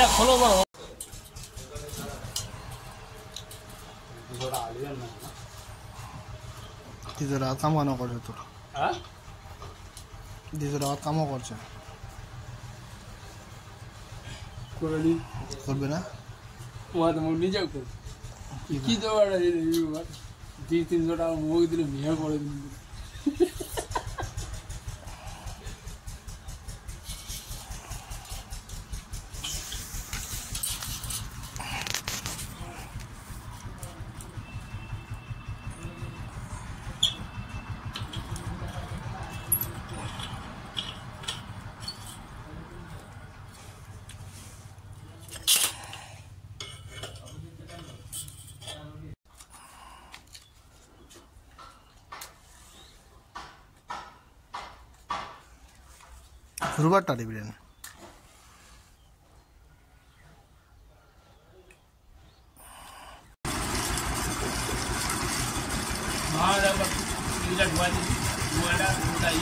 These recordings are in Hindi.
এটা খোলো বড় দিদিরা কামানো হ্যাঁ? করবে না? নিজেও করবে। কি দেওয়ার দুই তিনশো টাকা মুখ দিলে বিয়ে করে দিন শুরুবারটা দিবেন মার আবার এটা ধোয়া দিবি ধোয়াটা ওটা ই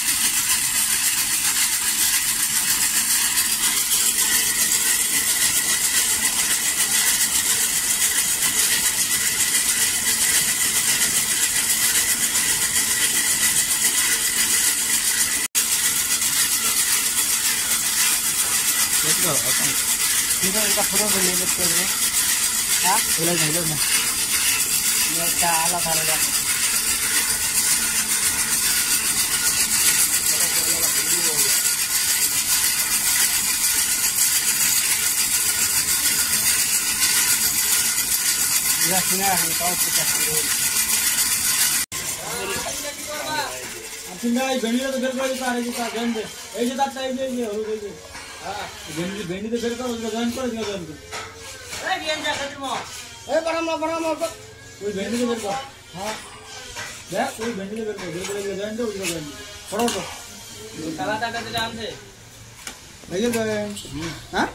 देखो ठीक है इनका पूरा ले लेते हैं हाँ इधर इधर में ये ताला ताला Ya, ya, kalau kita Akhirnya, jadi kita gerba kita hari kita gende. Eh, kita tanya aja, harus aja. भेंडी भेंडी तो फिर करो लगान पर दिया जान को ए बियन जा कट मो ए बड़ा मो बड़ा मो कोई भेंडी तो फिर को हां या कोई भेंडी तो फिर को जो ले जान दो उसको जान पड़ो तो काला ता का जान से भैया हां